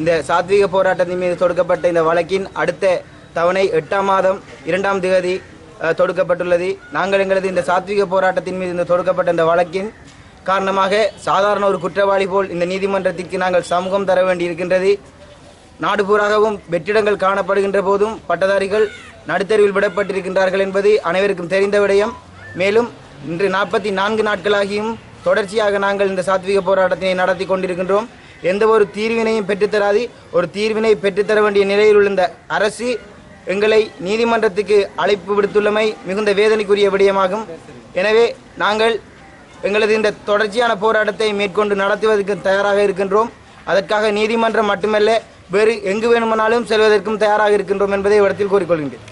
இந்த சாத்வீக போராட்டத்தின் மீது தொடுக்கப்பட்ட இந்த வழக்கின் அடுத்த தவணை எட்டாம் மாதம் இரண்டாம் திகதி தொடுக்கப்பட்டுள்ளது. நாங்கள் எங்களது இந்த சாத்விக போராட்டத்தின் மீது இந்த தொடுக்கப்பட்ட இந்த வழக்கின் காரணமாக சாதாரண ஒரு குற்றவாளி போல் இந்த நீதிமன்றத்திற்கு நாங்கள் சமூகம் தர வேண்டியிருக்கின்றது. நாடு பூராகவும் வெற்றிடங்கள் காணப்படுகின்ற போதும் பட்டதாரிகள் நடுத்தருவில் விடப்பட்டிருக்கின்றார்கள் என்பது அனைவருக்கும் தெரிந்த விடயம். மேலும் இன்று நாற்பத்தி நான்கு நாட்களாகியும் தொடர்ச்சியாக நாங்கள் இந்த சாத்விக போராட்டத்தினை நடத்தி கொண்டிருக்கின்றோம். எந்த ஒரு தீர்வினையும் பெற்றுத்தராது. ஒரு தீர்வினை பெற்றுத்தர வேண்டிய நிலையில் உள்ள அரசு எங்களை நீதிமன்றத்துக்கு அழைப்பு விடுத்துள்ளமை மிகுந்த வேதனைக்குரிய விடயமாகும். எனவே நாங்கள் எங்களது இந்த தொடர்ச்சியான போராட்டத்தை மேற்கொண்டு நடத்துவதற்கு தயாராக இருக்கின்றோம். அதற்காக நீதிமன்றம் மட்டுமல்ல வேறு எங்கு வேணுமானாலும் செல்வதற்கும் தயாராக இருக்கின்றோம் என்பதை இடத்தில் கூறிக்கொள்கின்றேன்.